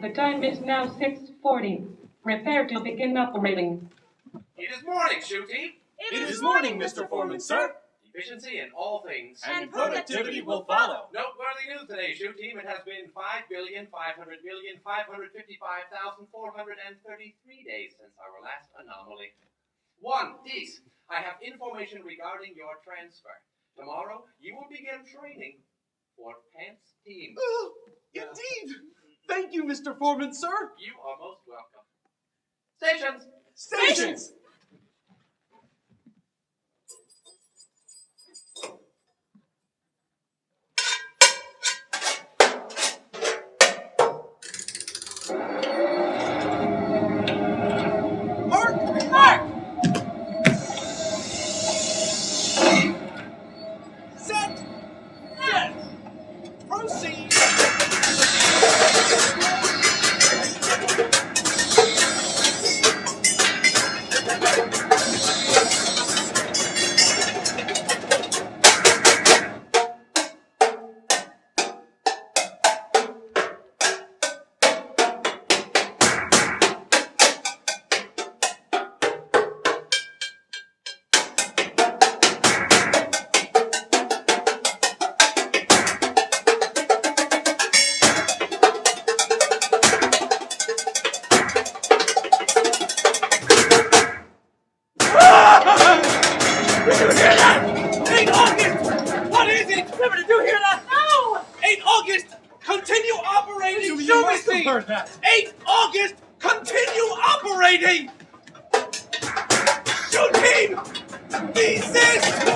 The time is now 6:40. Prepare to begin operating. It is morning, shoe team. It is morning, Mr. Foreman, sir. Efficiency in all things. And productivity will follow. Noteworthy news today, shoe team. It has been 5,500,555,433 days since our last anomaly. One, Dees, I have information regarding your transfer. Tomorrow, you will begin training for Pants Team. You, Mr. Foreman, sir. You are most welcome. Stations! Stations! Mark! Mark! Set! Set! Proceed! Did you hear that? No! Ain't August! Continue operating! You Show must have heard that. Ain't August! Continue operating! Shoe team! Desist!